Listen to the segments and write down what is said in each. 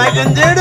வந்து அண்டாய் ஊழாய் செஞ்சு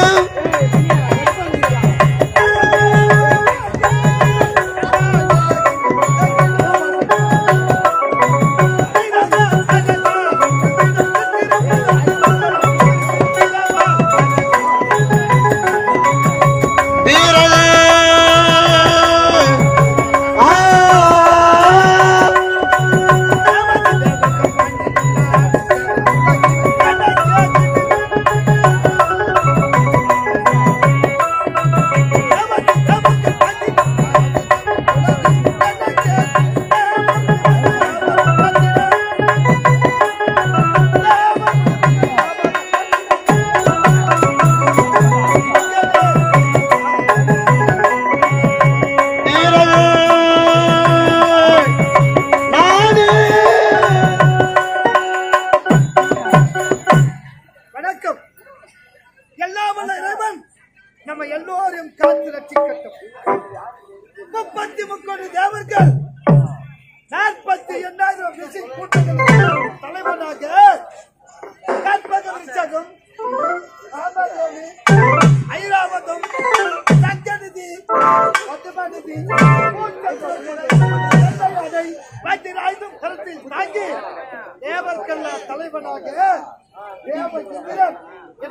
தேவகிந்திரன்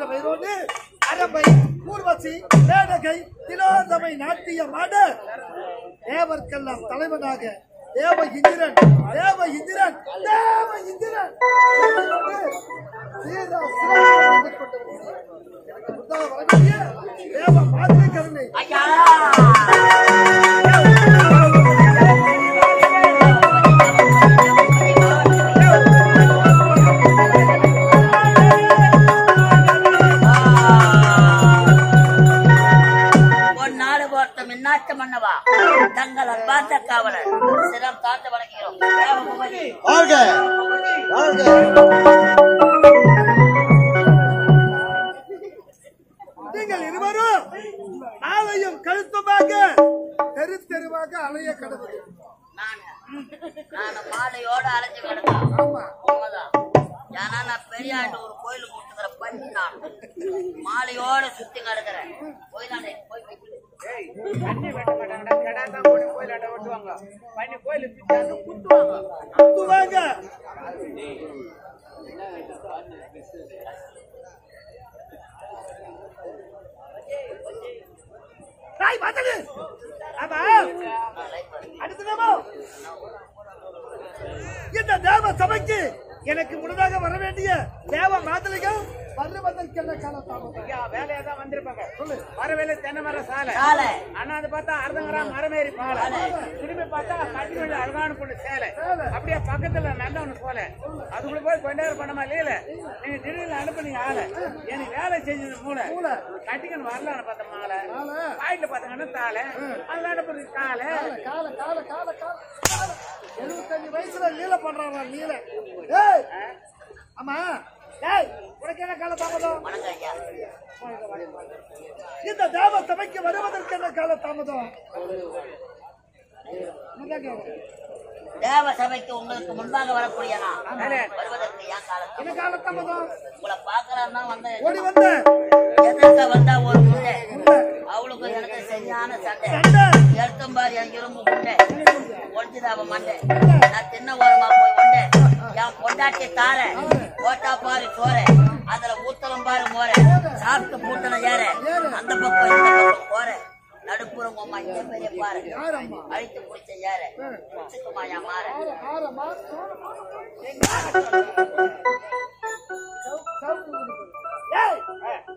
பெயரோடு? அரபை ஊர்வசி மேனகை திலோதமை நாட்டியமாட தேவர்க்கெல்லாம் தலைவனாக தேவ இந்திரன் தேவ இந்திரன் தேவ இந்திரன். தேவ மாதிரி கருணை தங்கள் அன்பார்ந்த காவலர். சிரம் தாழ்ந்து வணங்குகிறோம். நீங்கள் இருவரும் நாளையும் கழுத்துமாக தெரு தெருவாக அலைய கடவுள். நான். நான் மாலையோட அரைஞ்சு கிடந்தேன் உண்மைதான். ஏன்னா நான் பெரியாண்டு ஒரு கோயில் கூட்டுக்கிற பண்ணி நான். மாலையோட சுத்தி கிடக்குறேன். போய் தான் போய் கோயிலாட்ட குத்துவாங்க. தாய் மாத்தது ஆமா. அடுத்ததாமோ இந்த தேவ சபைக்கு எனக்கு முன்னதாக வர வேண்டிய தேவ மாதலிகள் வருவதற்கென்ன காலத்தாமதம் ஐயா வேலையா தான் வந்திருப்பாங்க. சொல்லு. வர வேலை தென்னை மரம் சாலை. ஆனா அது பார்த்தா அர்த்தங்கரா மரமேறி பாலை. திரும்பி பார்த்தா கட்டிமணி அழகான பொண்ணு சேலை. அப்படியே பக்கத்துல நல்லவனு போல அதுக்குள்ள போய் கொஞ்ச நேரம் பண்ணமா இல்லையில நீங்க திடீர்னு அனுப்புனீங்க ஆளை. எனக்கு வேலை செஞ்சது மூளை. கட்டிக்கணும் வரலான்னு பார்த்த மாலை பாயிண்ட்ல பார்த்தாங்கன்னா தாளை. அதுல அனுப்புறது காலை கால கால கால கால கால. எழுபத்தஞ்சு வயசுல நீல பண்றாங்க நீல ஏய்! ஆமா உனக்கு என்ன கால தாமதம்? இந்த தேவ சபைக்கு வருவதற்கு என்ன கால தாமதம். தேவ சபைக்கு உங்களுக்கு முன்பாக வரக்கூடிய வருவதற்கு ஏன் காலம் என்ன கால தாமதம்? உங்களை பாக்கலாம் தான் வந்தேன். ஓடி வந்த. எதிர்க்க வந்தா ஒரு முண்டை அவளுக்கு எனக்கு சரியான சண்டை. எழுத்தம்பார் என் இரும்பு முண்டை. ஒழிச்சுதாவ மண்டை. நான் தின்ன ஓரமா போய் உண்டை என் பொண்டாட்டி தார. ஓட்டா பாரு சோற. அதுல ஊத்தலம் பாரு மோர. சாப்பிட்டு பூட்டன ஏற அந்த பக்கம் இந்த பக்கம் போற நடுப்புறம் உம்மா பெரிய பாரு அழித்து பிடிச்ச ஏற பிடிச்சுக்குமாயா மாற ஆரமா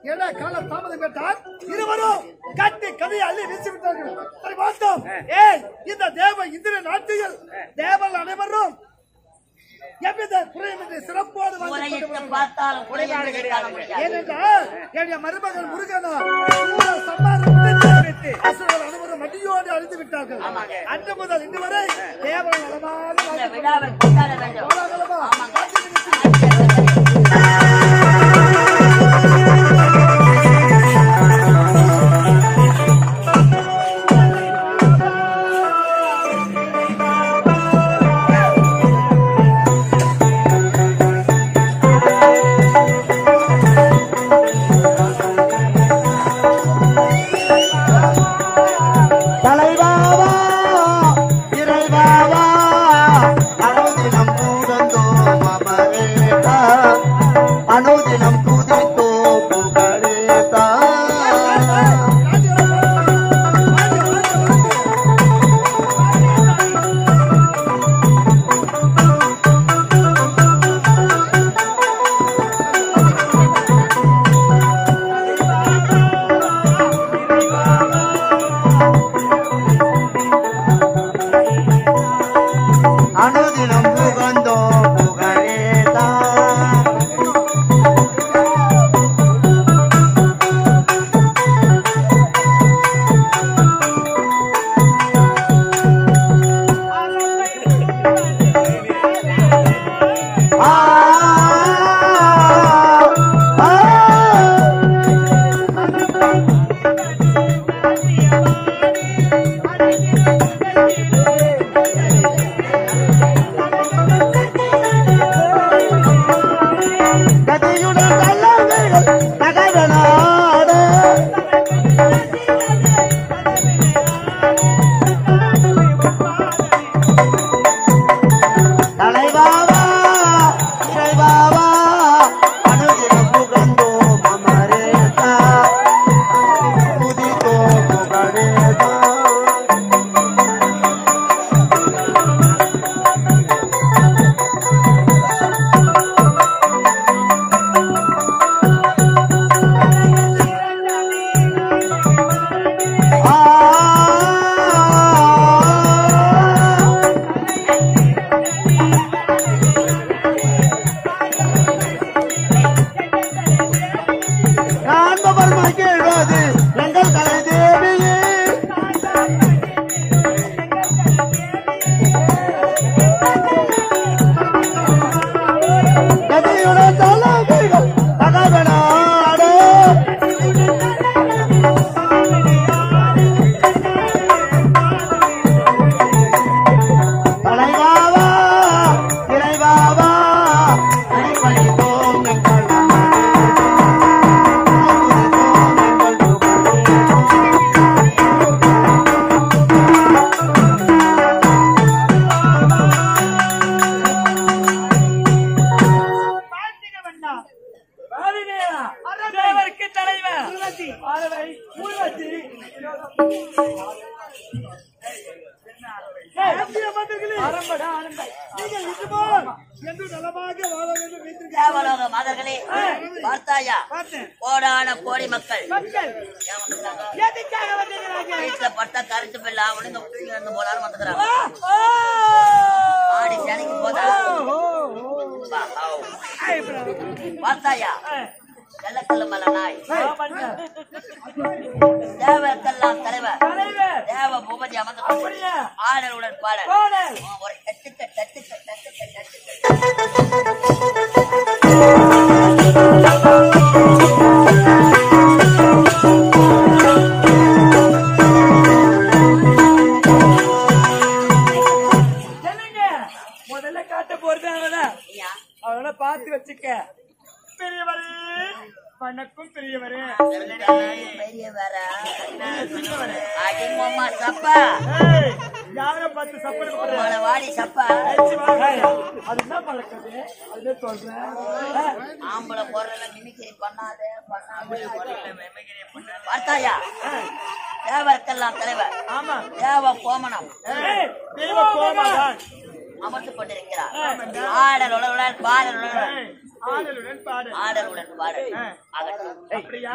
என்ன கால தாமதம் கேட்டால் இருவரும் கட்டி கதையை அள்ளி வீசி விட்டார்கள் பார்த்தோம் ஏய் இந்த தேவ இந்திர நாட்டில் தேவல் அனைவரும் எவ்வித குறையின்றி சிறப்போடு ஏனென்றால் என்னுடைய மருமகன் முருகனா அனைவரும் மடியோடு அழிந்து விட்டார்கள். அன்று முதல் இன்று வரை தம்பி அமர்ந்து ஆடலுடன் பாடல். ஒரு தட்டுக்க தட்டுக்க தட்டுக்க தட்டுக்க. அது என்ன பழக்கம் அதுதான் சொல்றேன் ஆம்பளை குரல மிமிக்கிரி பண்ணாத பார்த்தாயா? தேவத்தெல்லாம் தலைவர். ஆமா. தேவ கோமனம் தேவ கோமனம் அமர்த்தப்பட்டிருக்கிறார். ஆடல் உடலுடன் பாடல் உடலுடன். ஆடலுடன் பாடல். ஆடலுடன் பாடல். அப்படியா?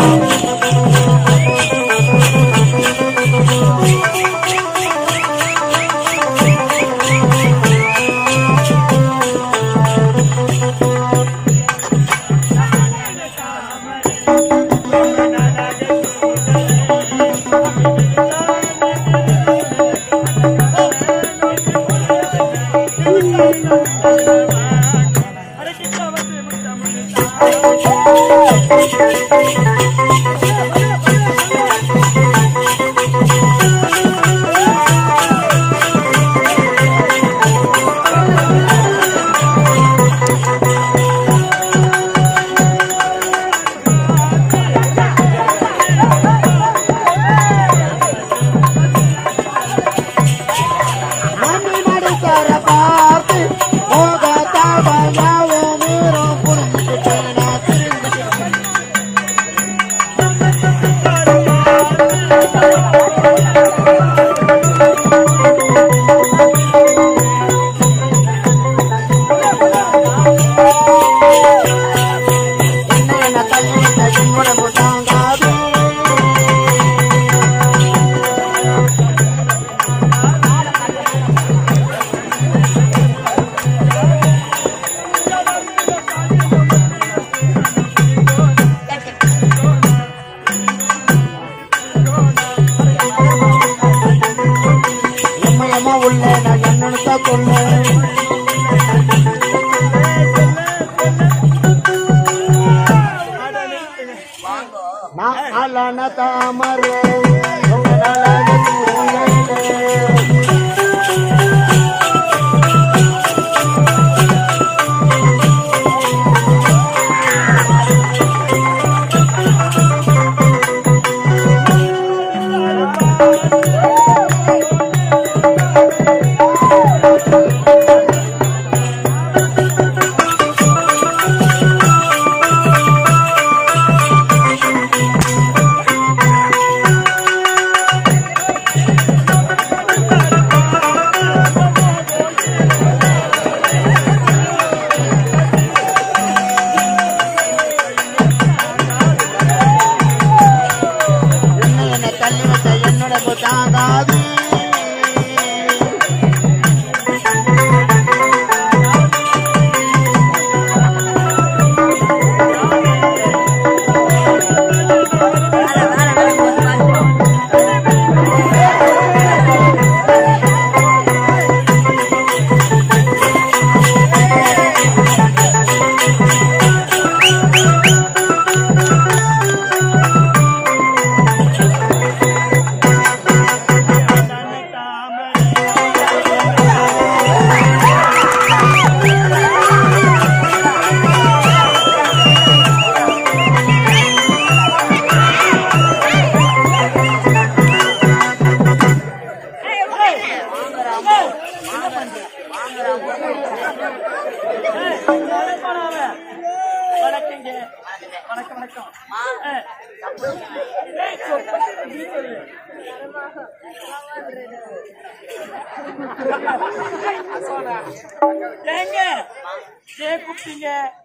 con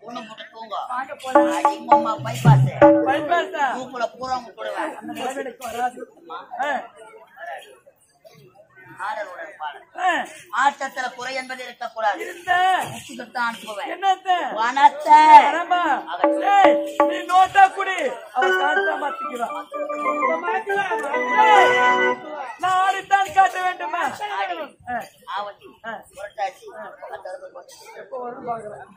ஒண்ணு முட்டை தூங்க. அம்மா பைபாஸ் பைபாஸ் பூக்குள்ள பூரா உங்களுக்கு ஆட்டத்துல குறை என்பது இருக்கக்கூடாது. நீ நோட்டா குடி. நான் ஆடித்தான் காட்ட வேண்டுமா? ஒரு பாக்குறேன்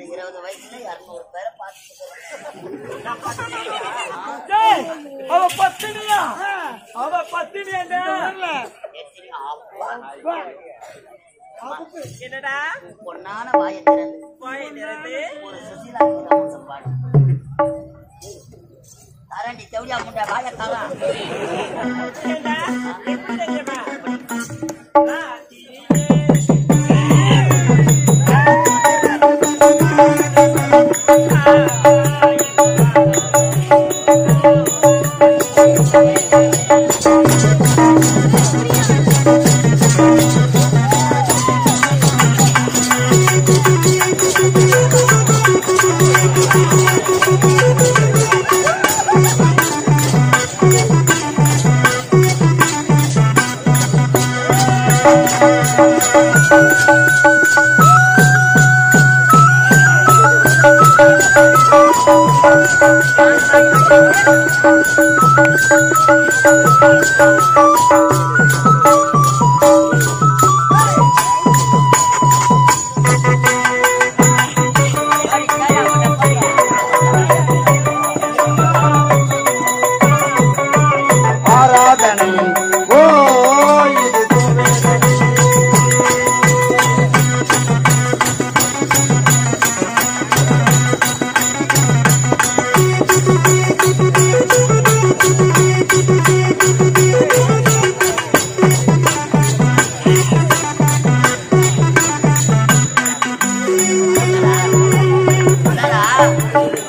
அந்த இருபது வயசுல இருநூறு பேரை பார்த்து அவ பத்தினியா? அவ பத்தினியா அப்பா என்னடா? பொன்னான வாய திறந்து வாய திறந்து ஒரு சுசீலா அம்சம் பாடு. தரண்டி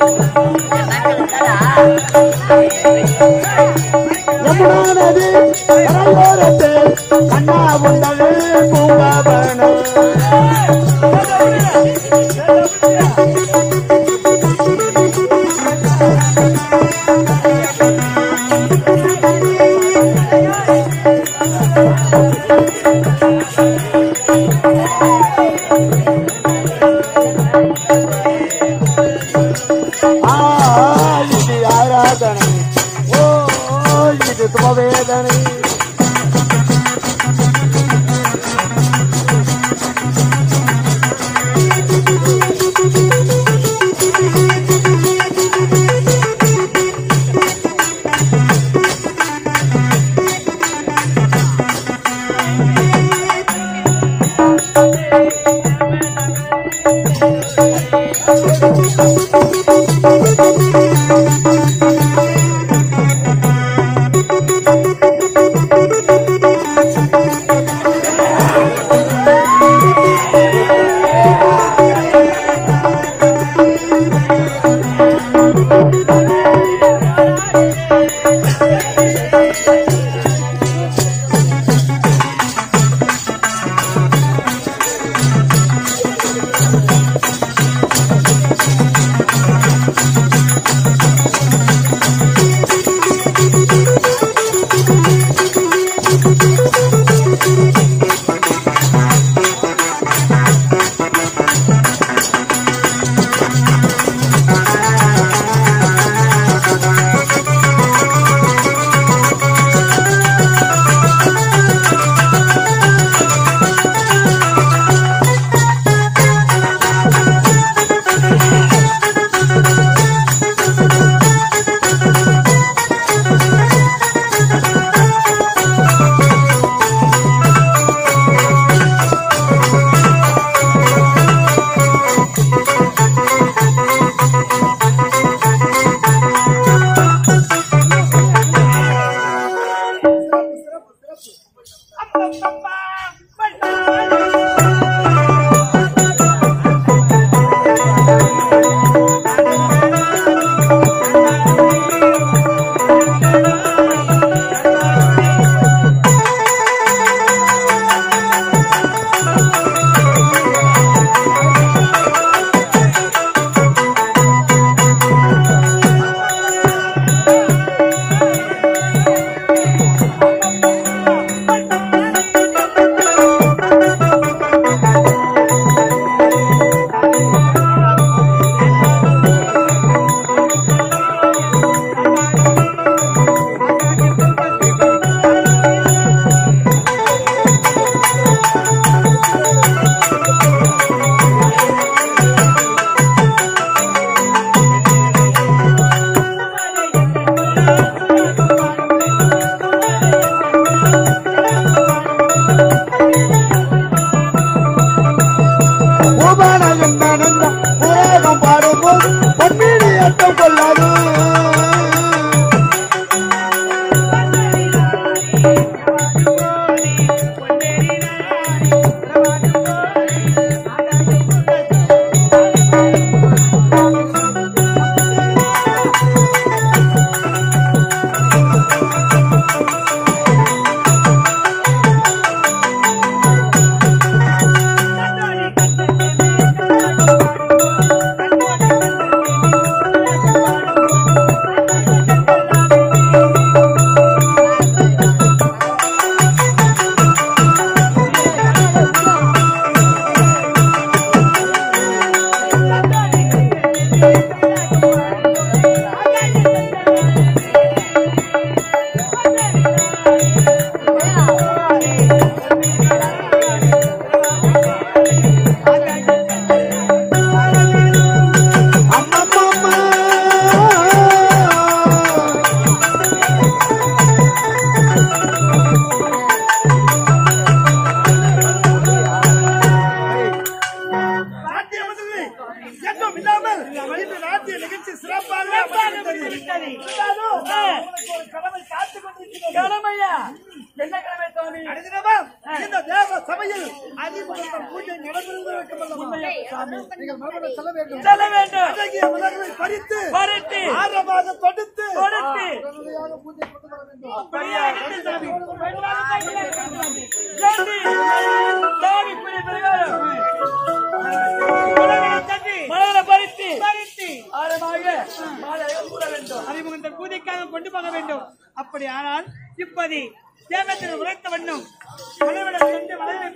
じゃあバト。போக வேண்டும். அப்படி ஆனால் இப்படி தேகத்தில் உரைத்த வண்ணம் மலைவளம் சென்று மலையை